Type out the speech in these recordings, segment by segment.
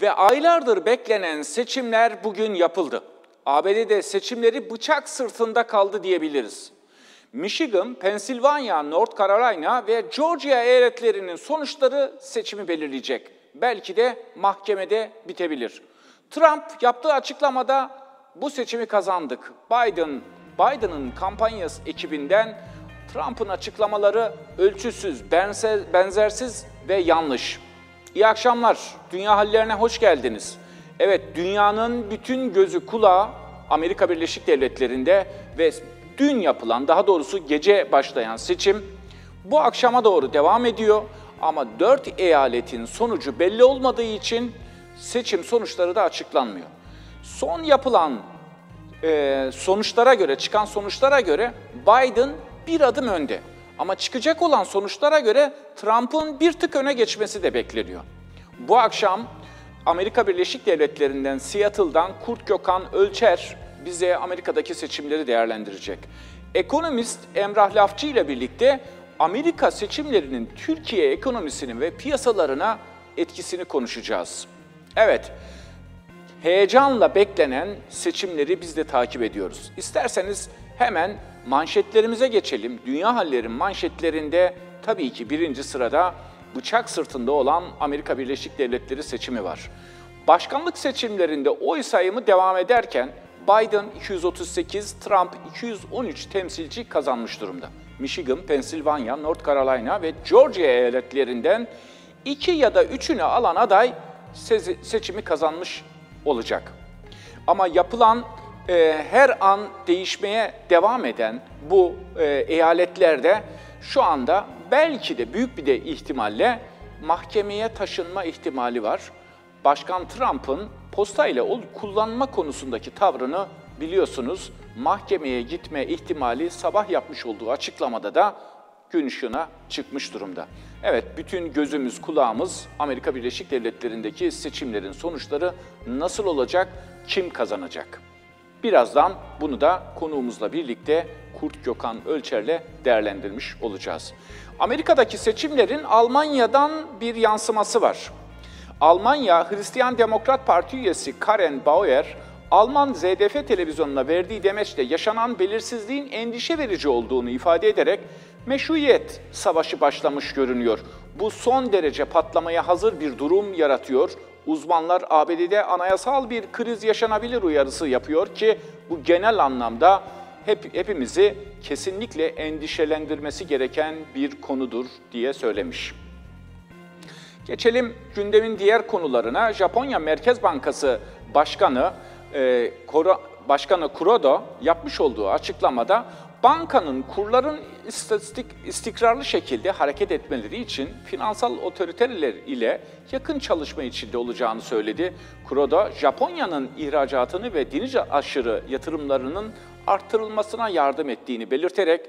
Ve aylardır beklenen seçimler bugün yapıldı. ABD'de seçimleri bıçak sırtında kaldı diyebiliriz. Michigan, Pennsylvania, North Carolina ve Georgia eyaletlerinin sonuçları seçimi belirleyecek. Belki de mahkemede bitebilir. Trump yaptığı açıklamada bu seçimi kazandık. Biden, Biden'ın kampanyası ekibinden Trump'ın açıklamaları ölçüsüz, benzer, benzersiz ve yanlış. İyi akşamlar. Dünya hallerine hoş geldiniz. Evet, dünyanın bütün gözü kulağı Amerika Birleşik Devletleri'nde ve dün yapılan, daha doğrusu gece başlayan seçim bu akşama doğru devam ediyor. Ama dört eyaletin sonucu belli olmadığı için seçim sonuçları da açıklanmıyor. Son yapılan e, sonuçlara göre, çıkan sonuçlara göre Biden bir adım önde. Ama çıkacak olan sonuçlara göre Trump'ın bir tık öne geçmesi de bekleniyor. Bu akşam Amerika Birleşik Devletleri'nden Seattle'dan Kurt Gökhan Ölçer bize Amerika'daki seçimleri değerlendirecek. Ekonomist Emrah Lafçı ile birlikte Amerika seçimlerinin Türkiye ekonomisinin ve piyasalarına etkisini konuşacağız. Evet, heyecanla beklenen seçimleri biz de takip ediyoruz. İsterseniz hemen manşetlerimize geçelim. Dünya hallerin manşetlerinde tabii ki birinci sırada bıçak sırtında olan Amerika Birleşik Devletleri seçimi var. Başkanlık seçimlerinde oy sayımı devam ederken Biden 238, Trump 213 temsilci kazanmış durumda. Michigan, Pennsylvania, North Carolina ve Georgia eyaletlerinden iki ya da üçünü alan aday seçimi kazanmış olacak. Ama yapılan e, her an değişmeye devam eden bu e, eyaletlerde şu anda belki de büyük bir de ihtimalle mahkemeye taşınma ihtimali var. Başkan Trump'ın posta ile kullanma konusundaki tavrını biliyorsunuz. Mahkemeye gitme ihtimali sabah yapmış olduğu açıklamada da gün ışığına çıkmış durumda. Evet, bütün gözümüz, kulağımız Amerika Birleşik Devletleri'ndeki seçimlerin sonuçları nasıl olacak, kim kazanacak? Birazdan bunu da konuğumuzla birlikte Kurt Gökhan Ölçer'le değerlendirmiş olacağız. Amerika'daki seçimlerin Almanya'dan bir yansıması var. Almanya Hristiyan Demokrat Parti üyesi Karen Bauer, Alman ZDF televizyonuna verdiği demeçle yaşanan belirsizliğin endişe verici olduğunu ifade ederek meşruiyet savaşı başlamış görünüyor. Bu son derece patlamaya hazır bir durum yaratıyor. Uzmanlar ABD'de anayasal bir kriz yaşanabilir uyarısı yapıyor ki bu genel anlamda hep hepimizi kesinlikle endişelendirmesi gereken bir konudur diye söylemiş. Geçelim gündemin diğer konularına. Japonya Merkez Bankası Başkanı e, Koro, Başkanı Kuroda yapmış olduğu açıklamada bankanın kurların istatistik istikrarlı şekilde hareket etmeleri için finansal otoriteler ile yakın çalışma içinde olacağını söyledi. Kuroda, Japonya'nın ihracatını ve deniz aşırı yatırımlarının arttırılmasına yardım ettiğini belirterek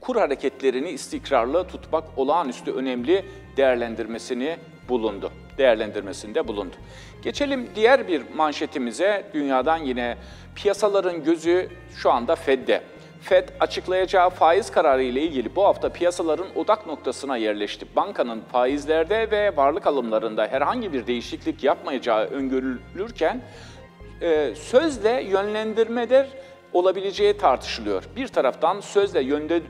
kur hareketlerini istikrarlı tutmak olağanüstü önemli değerlendirmesini bulundu. Değerlendirmesinde bulundu. Geçelim diğer bir manşetimize. Dünyadan yine piyasaların gözü şu anda Fed'de. Fed açıklayacağı faiz kararı ile ilgili bu hafta piyasaların odak noktasına yerleşti. Bankanın faizlerde ve varlık alımlarında herhangi bir değişiklik yapmayacağı öngörülürken e, sözle yönlendirmeler olabileceği tartışılıyor. Bir taraftan sözle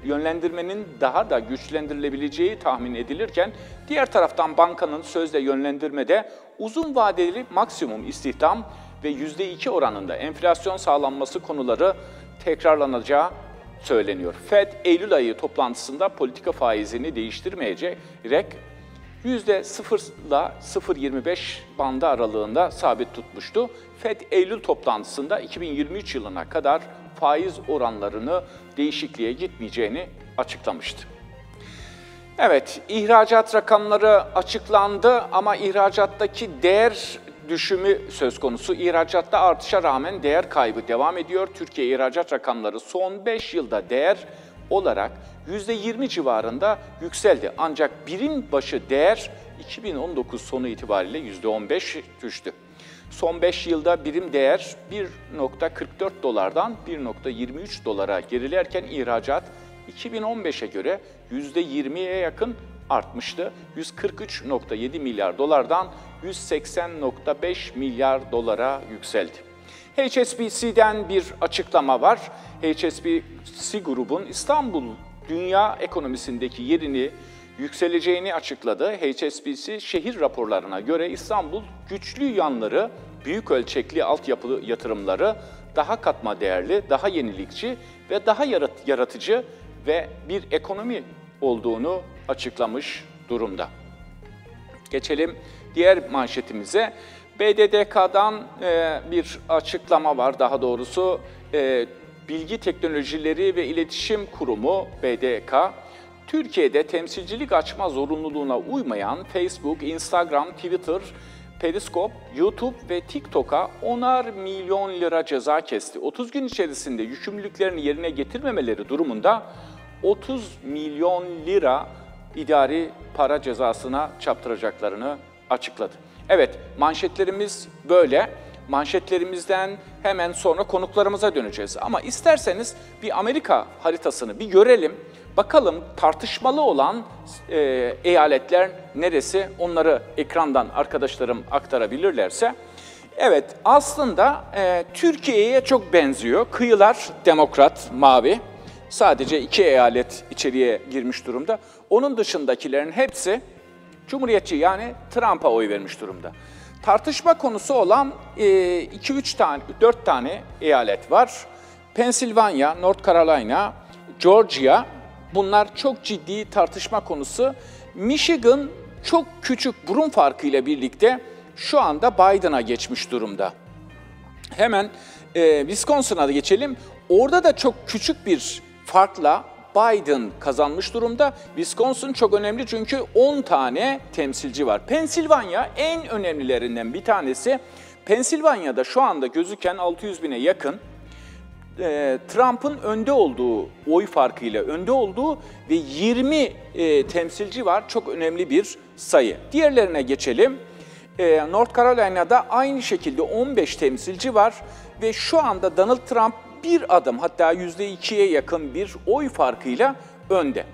yönlendirmenin daha da güçlendirilebileceği tahmin edilirken, diğer taraftan bankanın sözle yönlendirmede uzun vadeli maksimum istihdam ve %2 oranında enflasyon sağlanması konuları tekrarlanacağı söyleniyor. Fed Eylül ayı toplantısında politika faizini değiştirmeyecek %0 ile 0.25 bandı aralığında sabit tutmuştu. FED Eylül toplantısında 2023 yılına kadar faiz oranlarını değişikliğe gitmeyeceğini açıklamıştı. Evet, ihracat rakamları açıklandı ama ihracattaki değer düşümü söz konusu. İhracatta artışa rağmen değer kaybı devam ediyor. Türkiye ihracat rakamları son 5 yılda değer olarak %20 civarında yükseldi. Ancak birim başı değer 2019 sonu itibariyle %15 düştü. Son 5 yılda birim değer 1.44 dolardan 1.23 dolara gerilerken ihracat 2015'e göre %20'ye yakın artmıştı. 143.7 milyar dolardan 180.5 milyar dolara yükseldi. HSBC'den bir açıklama var. HSBC grubun İstanbul dünya ekonomisindeki yerini yükseleceğini açıkladı. HSBC şehir raporlarına göre İstanbul güçlü yanları, büyük ölçekli altyapı yatırımları, daha katma değerli, daha yenilikçi ve daha yaratıcı ve bir ekonomi olduğunu açıklamış durumda. Geçelim diğer manşetimize. BDDK'dan e, bir açıklama var daha doğrusu. E, Bilgi Teknolojileri ve İletişim Kurumu BDK, Türkiye'de temsilcilik açma zorunluluğuna uymayan Facebook, Instagram, Twitter, Periscope, YouTube ve TikTok'a onar milyon lira ceza kesti. 30 gün içerisinde yükümlülüklerini yerine getirmemeleri durumunda 30 milyon lira idari para cezasına çarptıracaklarını açıkladı. Evet, manşetlerimiz böyle. Manşetlerimizden hemen sonra konuklarımıza döneceğiz. Ama isterseniz bir Amerika haritasını bir görelim. Bakalım tartışmalı olan e, eyaletler neresi? Onları ekrandan arkadaşlarım aktarabilirlerse. Evet, aslında e, Türkiye'ye çok benziyor. Kıyılar demokrat, mavi. Sadece iki eyalet içeriye girmiş durumda. Onun dışındakilerin hepsi Cumhuriyetçi yani Trump'a oy vermiş durumda. Tartışma konusu olan 2-3 e, tane, 4 tane eyalet var. Pennsylvania, North Carolina, Georgia bunlar çok ciddi tartışma konusu. Michigan çok küçük burun farkıyla birlikte şu anda Biden'a geçmiş durumda. Hemen e, Wisconsin'a da geçelim. Orada da çok küçük bir farkla Biden kazanmış durumda. Wisconsin çok önemli çünkü 10 tane temsilci var. Pensilvanya en önemlilerinden bir tanesi. Pensilvanya'da şu anda gözüken 600 bine yakın e, Trump'ın önde olduğu, oy farkıyla önde olduğu ve 20 e, temsilci var. Çok önemli bir sayı. Diğerlerine geçelim. E, North Carolina'da aynı şekilde 15 temsilci var ve şu anda Donald Trump bir adım hatta %2'ye yakın bir oy farkıyla önde.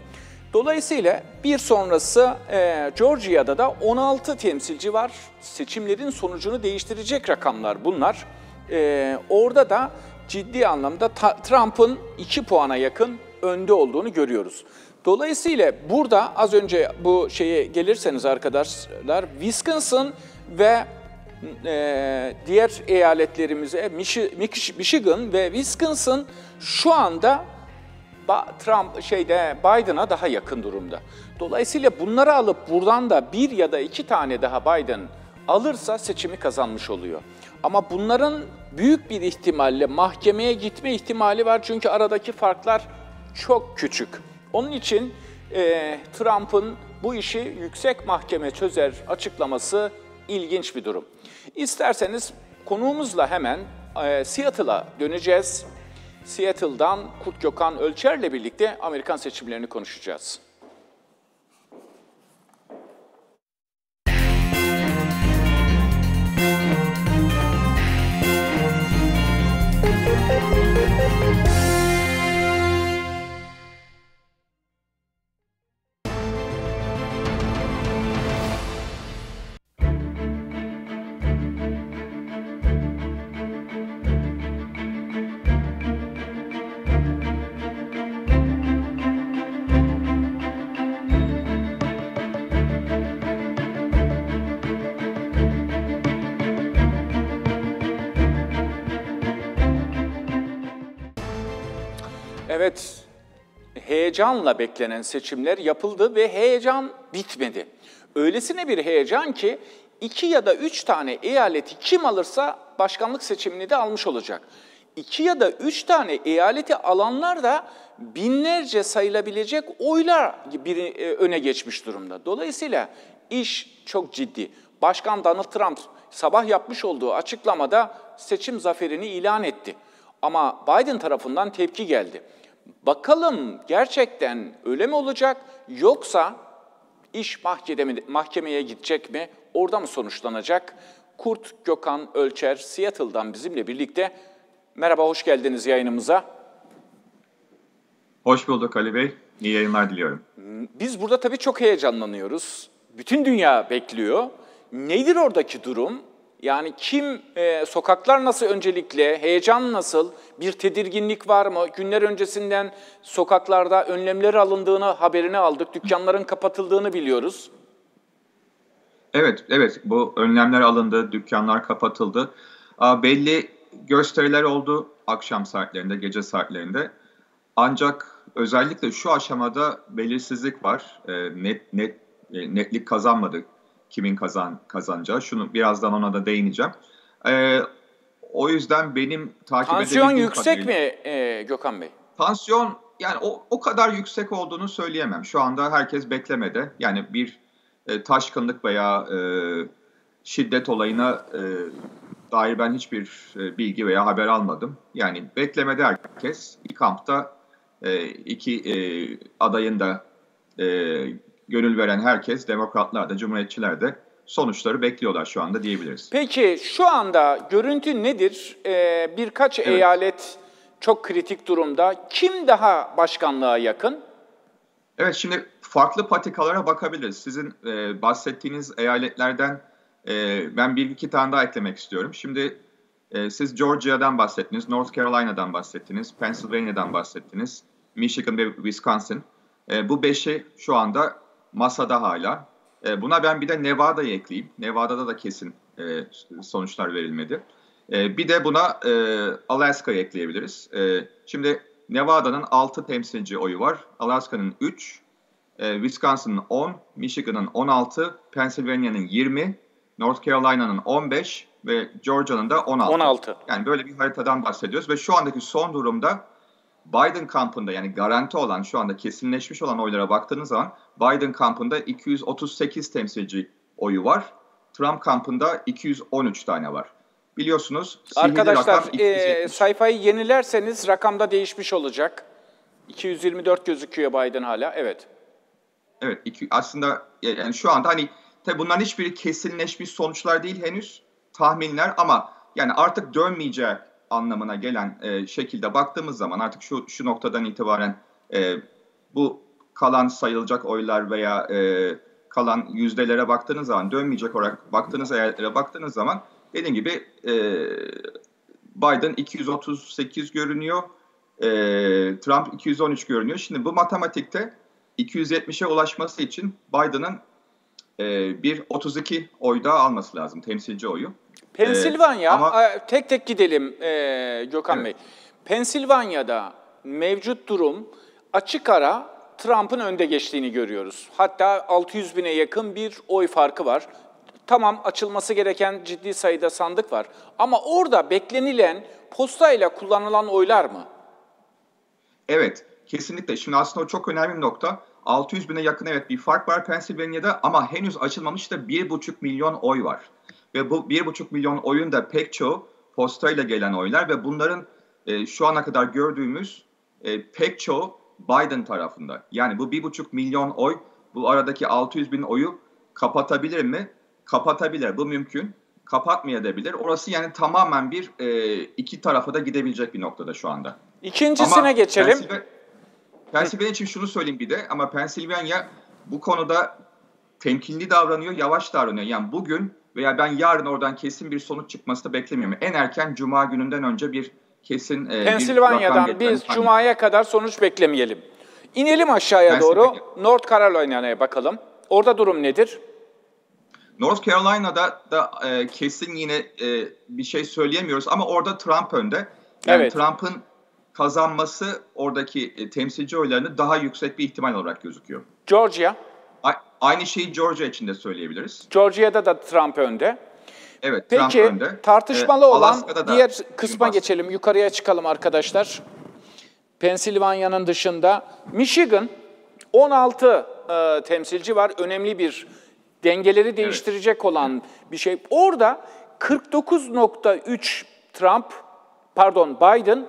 Dolayısıyla bir sonrası e, Georgia'da da 16 temsilci var. Seçimlerin sonucunu değiştirecek rakamlar bunlar. E, orada da ciddi anlamda Trump'ın 2 puana yakın önde olduğunu görüyoruz. Dolayısıyla burada az önce bu şeye gelirseniz arkadaşlar Wisconsin ve e, diğer eyaletlerimize Michigan ve Wisconsin şu anda Trump şeyde Biden'a daha yakın durumda. Dolayısıyla bunları alıp buradan da bir ya da iki tane daha Biden alırsa seçimi kazanmış oluyor. Ama bunların büyük bir ihtimalle mahkemeye gitme ihtimali var çünkü aradaki farklar çok küçük. Onun için e, Trump'ın bu işi yüksek mahkeme çözer açıklaması ilginç bir durum. İsterseniz konuğumuzla hemen e, Seattle'a döneceğiz. Seattle'dan Kurt Gökhan Ölçer'le birlikte Amerikan seçimlerini konuşacağız. Evet, heyecanla beklenen seçimler yapıldı ve heyecan bitmedi. Öylesine bir heyecan ki iki ya da üç tane eyaleti kim alırsa başkanlık seçimini de almış olacak. İki ya da üç tane eyaleti alanlar da binlerce sayılabilecek oylar bir e, öne geçmiş durumda. Dolayısıyla iş çok ciddi. Başkan Donald Trump sabah yapmış olduğu açıklamada seçim zaferini ilan etti. Ama Biden tarafından tepki geldi. Bakalım gerçekten öyle mi olacak yoksa iş mahkemeye, mahkemeye gidecek mi? Orada mı sonuçlanacak? Kurt Gökhan Ölçer Seattle'dan bizimle birlikte. Merhaba, hoş geldiniz yayınımıza. Hoş bulduk Ali Bey. İyi yayınlar diliyorum. Biz burada tabii çok heyecanlanıyoruz. Bütün dünya bekliyor. Nedir oradaki durum? Yani kim, e, sokaklar nasıl öncelikle, heyecan nasıl, bir tedirginlik var mı? Günler öncesinden sokaklarda önlemler alındığını haberini aldık, dükkanların kapatıldığını biliyoruz. Evet, evet bu önlemler alındı, dükkanlar kapatıldı. Belli gösteriler oldu akşam saatlerinde, gece saatlerinde. Ancak özellikle şu aşamada belirsizlik var. E, net net e, netlik kazanmadı kimin kazan kazanacağı. Şunu birazdan ona da değineceğim. E, o yüzden benim takip Tansiyon yüksek kadarıyla, mi e, Gökhan Bey? Tansiyon yani o, o kadar yüksek olduğunu söyleyemem. Şu anda herkes beklemede. Yani bir e, taşkınlık veya e, şiddet olayına e, dair ben hiçbir e, bilgi veya haber almadım. Yani beklemede herkes. kampta e, iki e, adayın da e, gönül veren herkes, demokratlar da, cumhuriyetçiler de sonuçları bekliyorlar şu anda diyebiliriz. Peki şu anda görüntü nedir? Ee, birkaç evet. eyalet çok kritik durumda. Kim daha başkanlığa yakın? Evet şimdi farklı patikalara bakabiliriz. Sizin e, bahsettiğiniz eyaletlerden e, ben bir iki tane daha eklemek istiyorum. Şimdi e, siz Georgia'dan bahsettiniz, North Carolina'dan bahsettiniz, Pennsylvania'dan bahsettiniz, Michigan ve Wisconsin. E, bu beşi şu anda masada hala. E, buna ben bir de Nevada'yı ekleyeyim. Nevada'da da kesin e, sonuçlar verilmedi. E, bir de buna e, Alaska'yı ekleyebiliriz. E, şimdi Nevada'nın 6 temsilci oyu var. Alaska'nın 3, e, Wisconsin'ın 10, Michigan'ın 16, Pennsylvania'nın 20, North Carolina'nın 15 ve Georgia'nın da 16. 16. Yani böyle bir haritadan bahsediyoruz ve şu andaki son durumda Biden kampında yani garanti olan şu anda kesinleşmiş olan oylara baktığınız zaman Biden kampında 238 temsilci oyu var. Trump kampında 213 tane var. Biliyorsunuz Arkadaşlar e, sayfayı yenilerseniz rakamda değişmiş olacak. 224 gözüküyor Biden hala. Evet. Evet. Iki, aslında e, yani şu anda hani tabi bunların hiçbiri kesinleşmiş sonuçlar değil henüz. Tahminler ama yani artık dönmeyecek anlamına gelen e, şekilde baktığımız zaman artık şu şu noktadan itibaren e, bu kalan sayılacak oylar veya e, kalan yüzdelere baktığınız zaman dönmeyecek olarak baktığınız eyaletlere baktığınız zaman dediğim gibi e, Biden 238 görünüyor. E, Trump 213 görünüyor. Şimdi bu matematikte 270'e ulaşması için Biden'ın e, bir 32 oy daha alması lazım temsilci oyu. Pensilvanya, ee, ama... tek tek gidelim e, Gökhan evet. Bey. Pensilvanya'da mevcut durum açık ara Trump'ın önde geçtiğini görüyoruz. Hatta 600 bine yakın bir oy farkı var. Tamam açılması gereken ciddi sayıda sandık var. Ama orada beklenilen postayla kullanılan oylar mı? Evet, kesinlikle. Şimdi aslında o çok önemli bir nokta. 600 bine yakın evet bir fark var Pensilvanya'da ama henüz açılmamış da 1,5 milyon oy var. Ve bu 1,5 milyon oyun da pek çoğu postayla gelen oylar ve bunların e, şu ana kadar gördüğümüz e, pek çoğu Biden tarafında. Yani bu 1,5 milyon oy bu aradaki 600 bin oyu kapatabilir mi? Kapatabilir. Bu mümkün. Kapatmayabilir. Orası yani tamamen bir e, iki tarafa da gidebilecek bir noktada şu anda. İkincisine ama geçelim. Pensilvanya, Pennsylvania için şunu söyleyeyim bir de ama Pennsylvania bu konuda temkinli davranıyor, yavaş davranıyor. Yani bugün veya ben yarın oradan kesin bir sonuç çıkmasını beklemiyorum. En erken Cuma gününden önce bir kesin e, Pensilvanya'dan bir biz hani... Cuma'ya kadar sonuç beklemeyelim. İnelim aşağıya doğru. North Carolina'ya bakalım. Orada durum nedir? North Carolina'da da e, kesin yine e, bir şey söyleyemiyoruz ama orada Trump önde. Yani evet. Trump'ın kazanması oradaki e, temsilci oylarını daha yüksek bir ihtimal olarak gözüküyor. Georgia? Aynı şeyi Georgia için de söyleyebiliriz. Georgia'da da Trump önde. Evet, Peki, Trump önde. tartışmalı ee, olan diğer kısma geçelim. Yukarıya çıkalım arkadaşlar. Pensilvanya'nın dışında Michigan 16 e, temsilci var. Önemli bir dengeleri değiştirecek evet. olan bir şey. Orada 49.3 Trump, pardon Biden,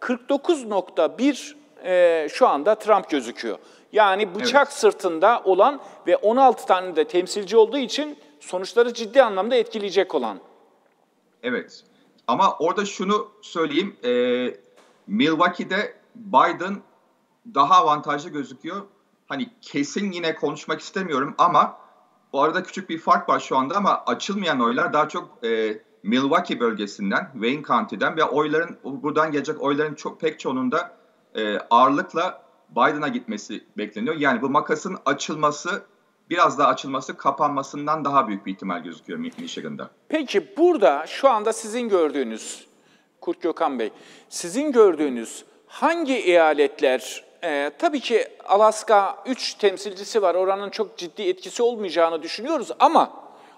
49.1 e, şu anda Trump gözüküyor. Yani bıçak evet. sırtında olan ve 16 tane de temsilci olduğu için sonuçları ciddi anlamda etkileyecek olan. Evet. Ama orada şunu söyleyeyim. E, Milwaukee'de Biden daha avantajlı gözüküyor. Hani kesin yine konuşmak istemiyorum ama bu arada küçük bir fark var şu anda ama açılmayan oylar daha çok e, Milwaukee bölgesinden, Wayne County'den ve oyların buradan gelecek oyların çok pek çoğununda e, ağırlıkla Biden'a gitmesi bekleniyor. Yani bu makasın açılması biraz daha açılması kapanmasından daha büyük bir ihtimal gözüküyor Michigan'da. Peki burada şu anda sizin gördüğünüz, Kurt Gökhan Bey, sizin gördüğünüz hangi eyaletler, e, tabii ki Alaska 3 temsilcisi var, oranın çok ciddi etkisi olmayacağını düşünüyoruz ama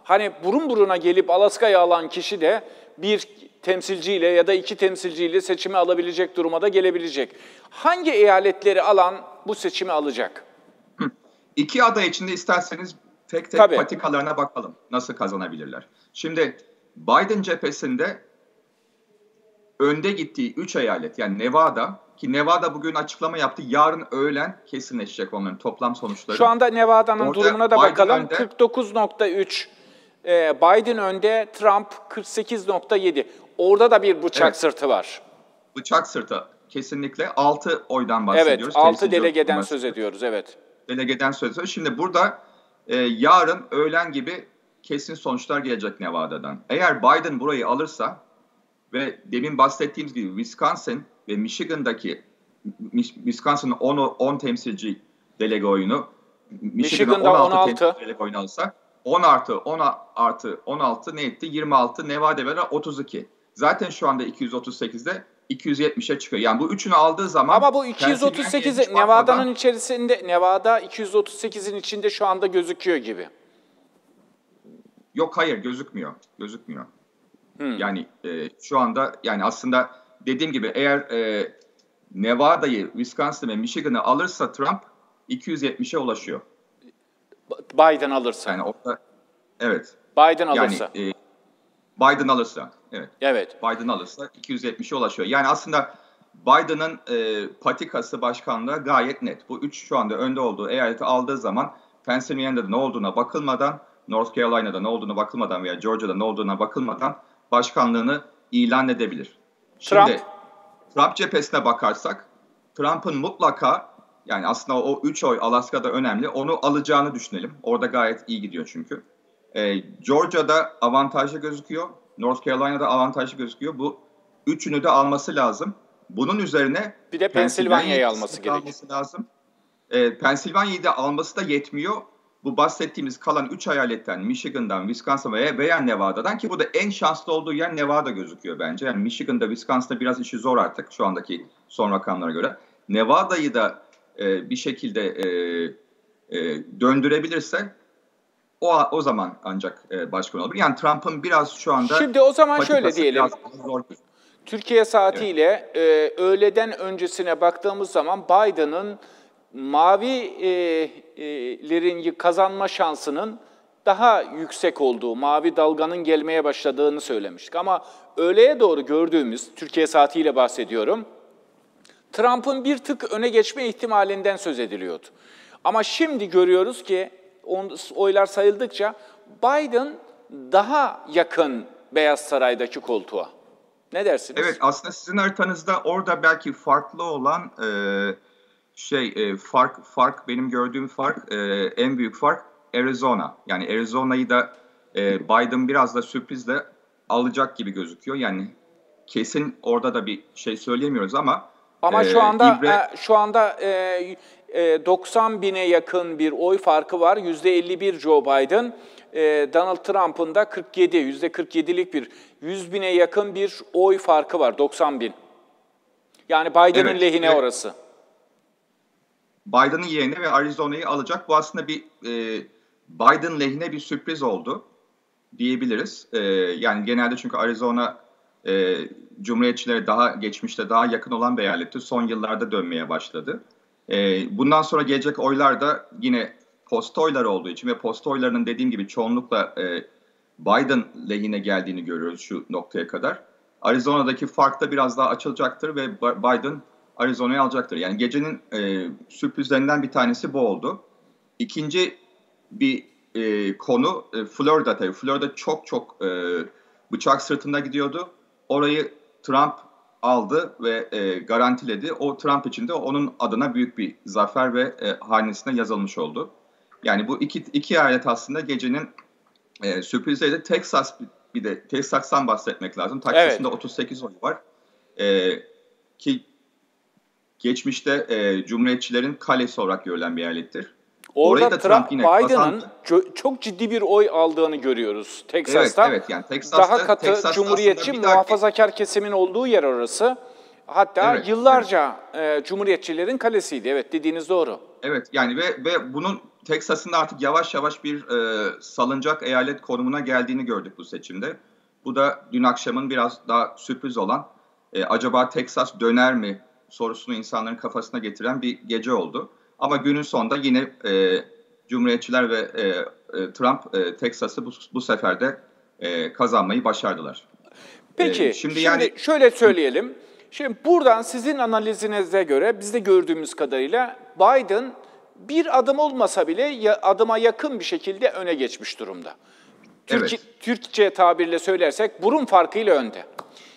hani burun buruna gelip Alaska'ya alan kişi de bir temsilciyle ya da iki temsilciyle seçimi alabilecek duruma da gelebilecek. Hangi eyaletleri alan bu seçimi alacak? İki aday içinde isterseniz tek tek Tabii. patikalarına bakalım. Nasıl kazanabilirler? Şimdi Biden cephesinde önde gittiği üç eyalet yani Nevada ki Nevada bugün açıklama yaptı. Yarın öğlen kesinleşecek onların toplam sonuçları. Şu anda Nevada'nın durumuna da Biden bakalım. 49.3 e, Biden önde, Trump 48.7. Orada da bir bıçak evet. sırtı var. Bıçak sırtı kesinlikle 6 oydan bahsediyoruz. Evet 6 delegeden söz ediyoruz evet delegeden söyledi. Şimdi burada e, yarın öğlen gibi kesin sonuçlar gelecek Nevada'dan. Eğer Biden burayı alırsa ve demin bahsettiğimiz gibi Wisconsin ve Michigan'daki Wisconsin'ın 10, 10 temsilci delege oyunu Michigan'da 16, 16. delege oyunu alırsa 10 artı 10 artı 16 ne etti? 26 Nevada ve 32. Zaten şu anda 238'de 270'e çıkıyor. Yani bu üçünü aldığı zaman... Ama bu 238 Nevada'nın içerisinde, Nevada 238'in içinde şu anda gözüküyor gibi. Yok hayır gözükmüyor. Gözükmüyor. Hmm. Yani e, şu anda yani aslında dediğim gibi eğer e, Nevada'yı, Wisconsin ve Michigan'ı alırsa Trump 270'e ulaşıyor. Biden alırsa. Yani orada evet. Biden alırsa. Yani, e, Biden alırsa. Evet. Evet. Biden alırsa 270'e ulaşıyor. Yani aslında Biden'ın e, patikası başkanlığı gayet net. Bu üç şu anda önde olduğu eyaleti aldığı zaman Pennsylvania'da ne olduğuna bakılmadan, North Carolina'da ne olduğuna bakılmadan veya Georgia'da ne olduğuna bakılmadan başkanlığını ilan edebilir. Trump. Şimdi Trump cephesine bakarsak Trump'ın mutlaka yani aslında o 3 oy Alaska'da önemli. Onu alacağını düşünelim. Orada gayet iyi gidiyor çünkü. Ee, Georgia'da avantajlı gözüküyor. North Carolina'da avantajlı gözüküyor. Bu üçünü de alması lazım. Bunun üzerine bir de Pensilvanya'yı alması gerekiyor. lazım. Ee, Pensilvanya'yı da alması da yetmiyor. Bu bahsettiğimiz kalan 3 eyaletten Michigan'dan, Wisconsin veya, veya Nevada'dan ki bu da en şanslı olduğu yer Nevada gözüküyor bence. Yani Michigan'da, Wisconsin'da biraz işi zor artık şu andaki son rakamlara göre. Nevada'yı da e, bir şekilde e, e, döndürebilirse o, o zaman ancak e, başkan olabilir. Yani Trump'ın biraz şu anda... Şimdi o zaman şöyle diyelim. Türkiye saatiyle evet. e, öğleden öncesine baktığımız zaman Biden'ın mavilerin e, kazanma şansının daha yüksek olduğu, mavi dalganın gelmeye başladığını söylemiştik. Ama öğleye doğru gördüğümüz, Türkiye saatiyle bahsediyorum, Trump'ın bir tık öne geçme ihtimalinden söz ediliyordu. Ama şimdi görüyoruz ki oylar sayıldıkça Biden daha yakın Beyaz Saray'daki koltuğa. Ne dersiniz? Evet aslında sizin haritanızda orada belki farklı olan e, şey e, fark fark benim gördüğüm fark e, en büyük fark Arizona. Yani Arizona'yı da e, Biden biraz da sürprizle alacak gibi gözüküyor. Yani kesin orada da bir şey söyleyemiyoruz ama ama şu anda İbre... e, şu anda e, 90 e, bine yakın bir oy farkı var. %51 Joe Biden. E, Donald Trump'ın da 47, %47'lik bir 100 bine yakın bir oy farkı var. 90 bin. Yani Biden'ın evet, lehine evet. orası. Biden'ın yerine ve Arizona'yı alacak. Bu aslında bir e, Biden lehine bir sürpriz oldu diyebiliriz. E, yani genelde çünkü Arizona e, Cumhuriyetçilere daha geçmişte daha yakın olan bir eyaletti. Son yıllarda dönmeye başladı. E, bundan sonra gelecek oylar da yine posta oyları olduğu için ve posta oylarının dediğim gibi çoğunlukla e, Biden lehine geldiğini görüyoruz şu noktaya kadar. Arizona'daki fark da biraz daha açılacaktır ve Biden Arizona'yı alacaktır. Yani gecenin e, sürprizlerinden bir tanesi bu oldu. İkinci bir e, konu e, Florida tabii. Florida çok çok e, bıçak sırtında gidiyordu. Orayı Trump aldı ve e, garantiledi. O Trump için de onun adına büyük bir zafer ve e, hanesine yazılmış oldu. Yani bu iki, iki eyalet aslında gecenin e, sürprizleri. Texas bir de Texas'tan bahsetmek lazım. Texas'ın evet. 38 oy var. E, ki geçmişte e, Cumhuriyetçilerin kalesi olarak görülen bir eyalettir. Orada Trump, Trump Biden'ın çok ciddi bir oy aldığını görüyoruz Texas'ta. Evet, evet yani Texas'ta daha katı Texas'ta Cumhuriyetçi muhafazakar kesimin olduğu yer orası. Hatta evet, yıllarca evet. E, Cumhuriyetçilerin kalesiydi. Evet dediğiniz doğru. Evet yani ve ve bunun Texas'ın artık yavaş yavaş bir e, salınacak eyalet konumuna geldiğini gördük bu seçimde. Bu da dün akşamın biraz daha sürpriz olan e, acaba Texas döner mi sorusunu insanların kafasına getiren bir gece oldu. Ama günün sonunda yine e, Cumhuriyetçiler ve e, e, Trump e, Texas'ı bu, bu sefer de e, kazanmayı başardılar. Peki, ee, şimdi, şimdi yani şöyle söyleyelim. Şimdi buradan sizin analizinize göre biz de gördüğümüz kadarıyla Biden bir adım olmasa bile adıma yakın bir şekilde öne geçmiş durumda. Türk, evet. Türkçe tabirle söylersek burun farkıyla önde.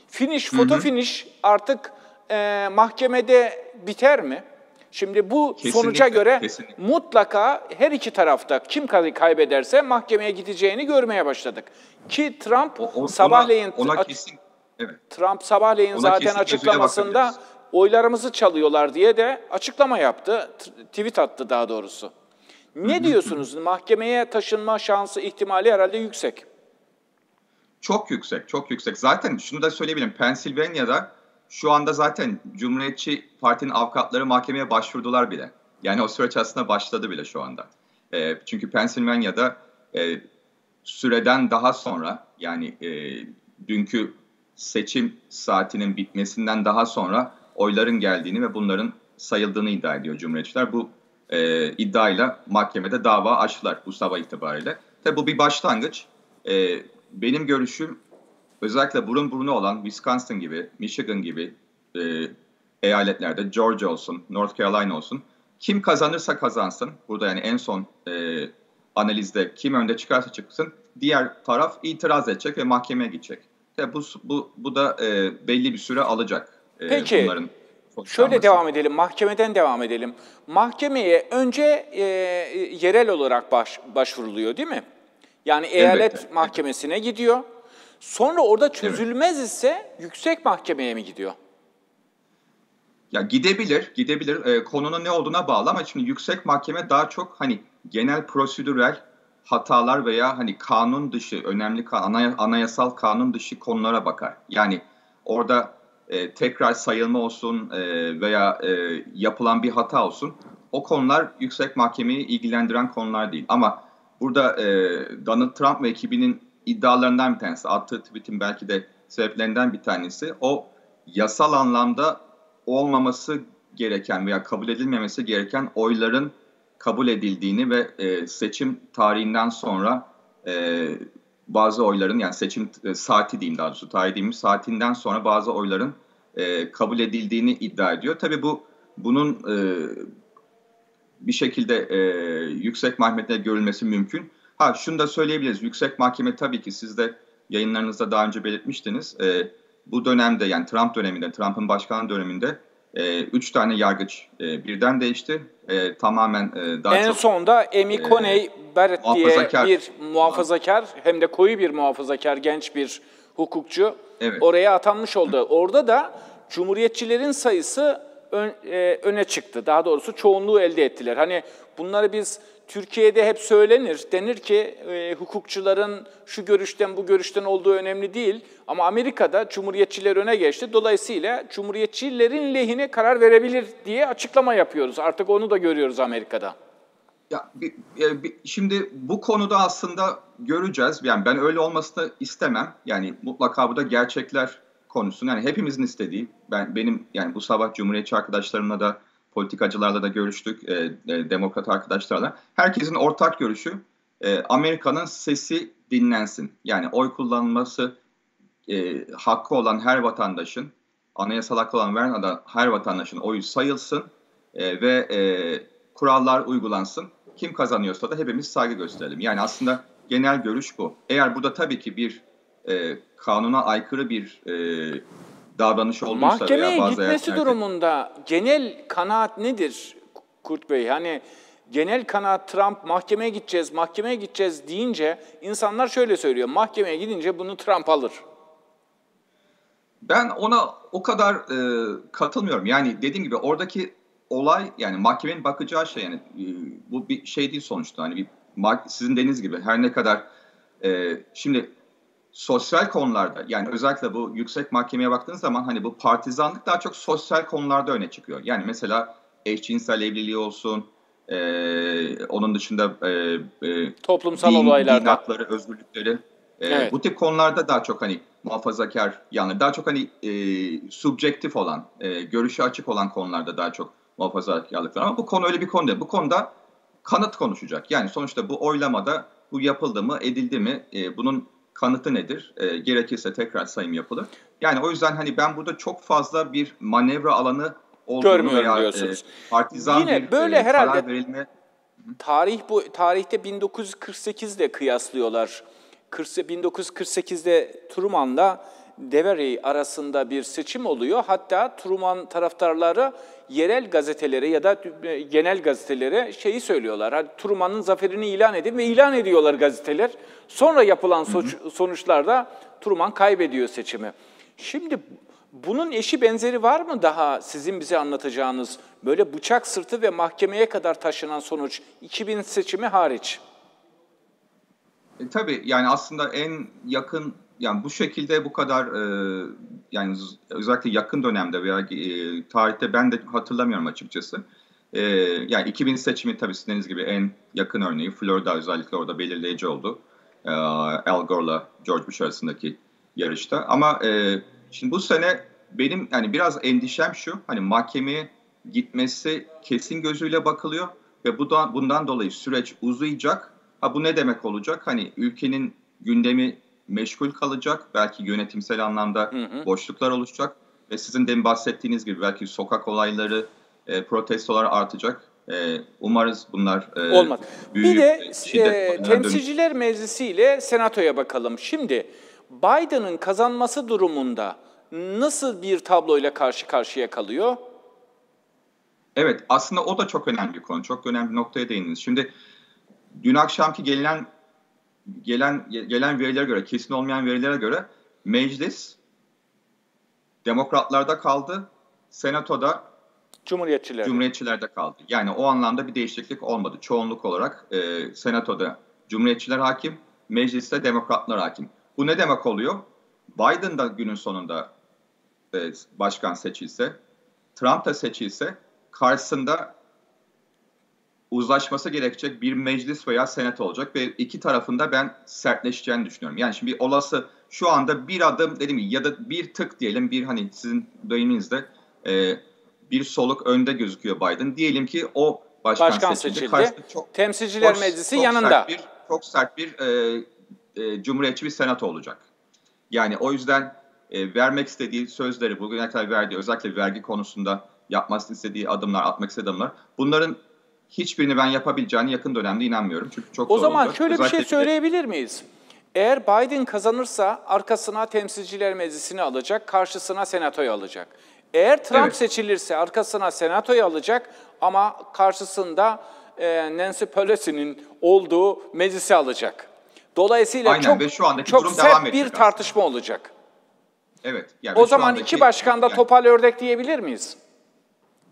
Finish, foto finish artık e, mahkemede biter mi? Şimdi bu kesinlikle, sonuca göre kesinlikle. mutlaka her iki tarafta kim kaybederse mahkemeye gideceğini görmeye başladık. Ki Trump o, o, sabahleyin ona, ona kesin, evet. Trump sabahleyin ona zaten açıklamasında oylarımızı çalıyorlar diye de açıklama yaptı. Tweet attı daha doğrusu. Ne diyorsunuz? Mahkemeye taşınma şansı ihtimali herhalde yüksek. Çok yüksek, çok yüksek. Zaten şunu da söyleyebilirim. Pennsylvania'da şu anda zaten Cumhuriyetçi Parti'nin avukatları mahkemeye başvurdular bile. Yani o süreç aslında başladı bile şu anda. E, çünkü Pennsylvania'da e, süreden daha sonra yani e, dünkü seçim saatinin bitmesinden daha sonra oyların geldiğini ve bunların sayıldığını iddia ediyor Cumhuriyetçiler. Bu e, iddiayla mahkemede dava açtılar bu sabah itibariyle. Tabi bu bir başlangıç. E, benim görüşüm özellikle burun buruna olan Wisconsin gibi, Michigan gibi e, eyaletlerde, Georgia olsun, North Carolina olsun, kim kazanırsa kazansın, burada yani en son e, analizde kim önde çıkarsa çıksın, diğer taraf itiraz edecek ve mahkemeye gidecek. Tabii bu, bu, bu da e, belli bir süre alacak e, Peki, bunların. Şöyle devam edelim, mahkemeden devam edelim. Mahkemeye önce e, yerel olarak baş, başvuruluyor değil mi? Yani eyalet Elbette. mahkemesine gidiyor. Sonra orada çözülmez evet. ise yüksek mahkemeye mi gidiyor? Ya gidebilir, gidebilir. E, konunun ne olduğuna bağlı ama şimdi yüksek mahkeme daha çok hani genel prosedürel hatalar veya hani kanun dışı, önemli anay anayasal kanun dışı konulara bakar. Yani orada e, tekrar sayılma olsun e, veya e, yapılan bir hata olsun. O konular yüksek mahkemeyi ilgilendiren konular değil. Ama burada e, Donald Trump ve ekibinin iddialarından bir tanesi, attığı tweetin belki de sebeplerinden bir tanesi o yasal anlamda olmaması gereken veya kabul edilmemesi gereken oyların kabul edildiğini ve e, seçim tarihinden sonra e, bazı oyların yani seçim e, saati diyeyim daha doğrusu tarih diyeyim saatinden sonra bazı oyların e, kabul edildiğini iddia ediyor. Tabii bu bunun e, bir şekilde e, yüksek mahkemede görülmesi mümkün. Ha şunu da söyleyebiliriz. Yüksek Mahkeme tabii ki siz de yayınlarınızda daha önce belirtmiştiniz. E, bu dönemde yani Trump döneminde, Trump'ın başkan döneminde e, üç tane yargıç e, birden değişti. E, tamamen e, daha en çok... En sonda Amy e, Coney Barrett diye bir muhafazakar hem de koyu bir muhafazakar genç bir hukukçu evet. oraya atanmış oldu. Orada da Cumhuriyetçilerin sayısı ön, e, öne çıktı. Daha doğrusu çoğunluğu elde ettiler. Hani bunları biz Türkiye'de hep söylenir, denir ki e, hukukçuların şu görüşten bu görüşten olduğu önemli değil. Ama Amerika'da Cumhuriyetçiler öne geçti. Dolayısıyla Cumhuriyetçilerin lehine karar verebilir diye açıklama yapıyoruz. Artık onu da görüyoruz Amerika'da. Ya bir, bir, şimdi bu konuda aslında göreceğiz. Yani ben öyle olmasını istemem. Yani mutlaka bu da gerçekler konusu. Yani hepimizin istediği. Ben benim yani bu sabah Cumhuriyetçi arkadaşlarımla da politikacılarla da görüştük, e, e, demokrat arkadaşlarla. Herkesin ortak görüşü e, Amerika'nın sesi dinlensin. Yani oy kullanılması e, hakkı olan her vatandaşın, anayasal hakkı olan her vatandaşın oyu sayılsın e, ve e, kurallar uygulansın. kim kazanıyorsa da hepimiz saygı gösterelim. Yani aslında genel görüş bu. Eğer burada tabii ki bir e, kanuna aykırı bir e, davranış olduysa Mahkemeye veya bazı gitmesi eyaletlerde- durumunda genel kanaat nedir Kurt Bey? Hani genel kanaat Trump mahkemeye gideceğiz, mahkemeye gideceğiz deyince insanlar şöyle söylüyor. Mahkemeye gidince bunu Trump alır. Ben ona o kadar e, katılmıyorum. Yani dediğim gibi oradaki olay yani mahkemenin bakacağı şey yani e, bu bir şey değil sonuçta. Hani bir sizin dediğiniz gibi her ne kadar e, şimdi sosyal konularda yani özellikle bu yüksek mahkemeye baktığınız zaman hani bu partizanlık daha çok sosyal konularda öne çıkıyor. Yani mesela eşcinsel evliliği olsun, e, onun dışında e, e, Toplumsal din, din olaylarda. hakları, özgürlükleri. Ee, Evet. Bu tip konularda daha çok hani muhafazakar yani daha çok hani e, subjektif olan, e, görüşü açık olan konularda daha çok muhafazakarlık var. Ama bu konu öyle bir konu değil. Bu konuda kanıt konuşacak. Yani sonuçta bu oylamada bu yapıldı mı, edildi mi, e, bunun kanıtı nedir? E, gerekirse tekrar sayım yapılır. Yani o yüzden hani ben burada çok fazla bir manevra alanı olduğunu Görmüyorum veya diyorsunuz. e, partizan Yine bir böyle e, herhalde- karar verilme Tarih bu tarihte 1948 ile kıyaslıyorlar. 40 1948'de Truman'la Devery arasında bir seçim oluyor. Hatta Truman taraftarları yerel gazetelere ya da e, genel gazetelere şeyi söylüyorlar. Hadi Truman'ın zaferini ilan edin ve ilan ediyorlar gazeteler. Sonra yapılan sonuç- sonuçlarda Truman kaybediyor seçimi. Şimdi bunun eşi benzeri var mı daha sizin bize anlatacağınız böyle bıçak sırtı ve mahkemeye kadar taşınan sonuç 2000 seçimi hariç? E, tabii yani aslında en yakın yani bu şekilde bu kadar e, yani özellikle yakın dönemde veya e, tarihte ben de hatırlamıyorum açıkçası. E, yani 2000 seçimi tabii sizin gibi en yakın örneği Florida özellikle orada belirleyici oldu. E, Al Gore'la George Bush arasındaki yarışta. Ama e, şimdi bu sene benim yani biraz endişem şu hani mahkemeye gitmesi kesin gözüyle bakılıyor ve bu da, bundan dolayı süreç uzayacak. Ha bu ne demek olacak? Hani ülkenin gündemi meşgul kalacak. Belki yönetimsel anlamda boşluklar oluşacak. Ve sizin demin bahsettiğiniz gibi belki sokak olayları, e, protestolar artacak. E, umarız bunlar e, Olmaz. Bir büyüyüp de şiddet e, olaylarına dönüş- Temsilciler Meclisi ile Senato'ya bakalım. Şimdi Biden'ın kazanması durumunda nasıl bir tabloyla karşı karşıya kalıyor? Evet, aslında o da çok önemli bir konu. Çok önemli bir noktaya değindiniz. Şimdi dün akşamki gelen gelen gelen verilere göre, kesin olmayan verilere göre meclis demokratlarda kaldı, senatoda Cumhuriyetçiler. cumhuriyetçilerde kaldı. Yani o anlamda bir değişiklik olmadı. Çoğunluk olarak e, senatoda cumhuriyetçiler hakim, mecliste demokratlar hakim. Bu ne demek oluyor? Biden da günün sonunda e, başkan seçilse, Trump da seçilse karşısında uzlaşması gerekecek bir meclis veya senato olacak ve iki tarafında ben sertleşeceğini düşünüyorum. Yani şimdi olası şu anda bir adım dedim ya da bir tık diyelim bir hani sizin deyiminizde e, bir soluk önde gözüküyor Biden. Diyelim ki o başkan, Başkan seçildi. seçildi. Çok, Temsilciler çok- Meclisi çok yanında. Sert bir, çok sert bir e, e, cumhuriyetçi bir senato olacak. Yani o yüzden e, vermek istediği sözleri, bugüne kadar verdiği özellikle vergi konusunda yapması istediği adımlar, atmak istediği adımlar bunların hiçbirini ben yapabileceğini yakın dönemde inanmıyorum. Çünkü çok O zor zaman olacak. şöyle bir şey Özellikle de- söyleyebilir miyiz? Eğer Biden kazanırsa arkasına Temsilciler Meclisi'ni alacak, karşısına Senato'yu alacak. Eğer Trump Evet. seçilirse arkasına Senato'yu alacak ama karşısında e, Nancy Pelosi'nin olduğu meclisi alacak. Dolayısıyla Aynen çok ve şu andaki çok durum sert devam bir aslında. tartışma olacak. Evet. Yani O zaman andaki- iki başkan da yani- topal ördek diyebilir miyiz?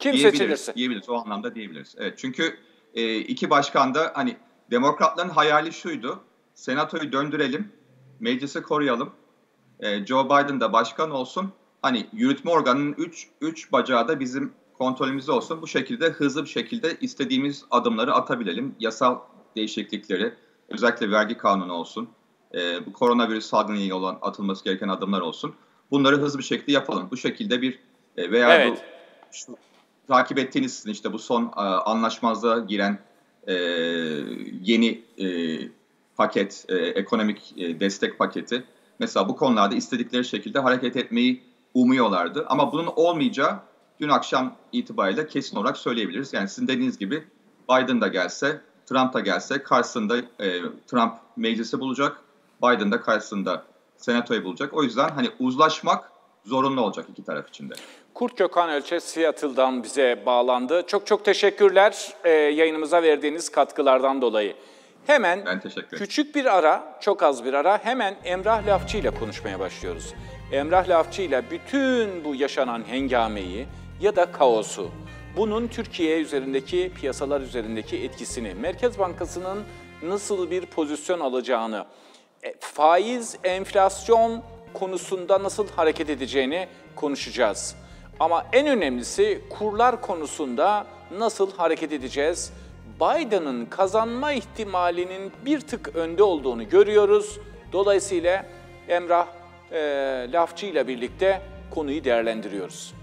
Kim diyebiliriz, seçilirse. Diyebiliriz o anlamda diyebiliriz. Evet çünkü e, iki başkan da hani demokratların hayali şuydu. Senatoyu döndürelim, meclisi koruyalım. E, Joe Biden da başkan olsun. Hani yürütme organının 3 3 bacağı da bizim kontrolümüzde olsun. Bu şekilde hızlı bir şekilde istediğimiz adımları atabilelim. Yasal değişiklikleri, özellikle vergi kanunu olsun. E, bu koronavirüs salgınıyla ilgili olan atılması gereken adımlar olsun. Bunları hızlı bir şekilde yapalım. Bu şekilde bir e, veya Evet. bu şu, takip ettiğiniz sizin işte bu son e, anlaşmazlığa giren e, yeni e, paket, e, ekonomik e, destek paketi. Mesela bu konularda istedikleri şekilde hareket etmeyi umuyorlardı. Ama bunun olmayacağı dün akşam itibariyle kesin olarak söyleyebiliriz. Yani sizin dediğiniz gibi Biden da gelse, Trump da gelse karşısında e, Trump meclisi bulacak, Biden da karşısında senatoyu bulacak. O yüzden hani uzlaşmak zorunlu olacak iki taraf için de. Kurt Gökhan Ölçe Seattle'dan bize bağlandı. Çok çok teşekkürler e, yayınımıza verdiğiniz katkılardan dolayı. Hemen Ben teşekkür küçük bir ara, çok az bir ara hemen Emrah Lafçı ile konuşmaya başlıyoruz. Emrah Lafçı ile bütün bu yaşanan hengameyi ya da kaosu, bunun Türkiye üzerindeki, piyasalar üzerindeki etkisini, Merkez Bankası'nın nasıl bir pozisyon alacağını, e, faiz, enflasyon konusunda nasıl hareket edeceğini konuşacağız. Ama en önemlisi kurlar konusunda nasıl hareket edeceğiz? Biden'ın kazanma ihtimalinin bir tık önde olduğunu görüyoruz. Dolayısıyla Emrah e, Lafçı ile birlikte konuyu değerlendiriyoruz.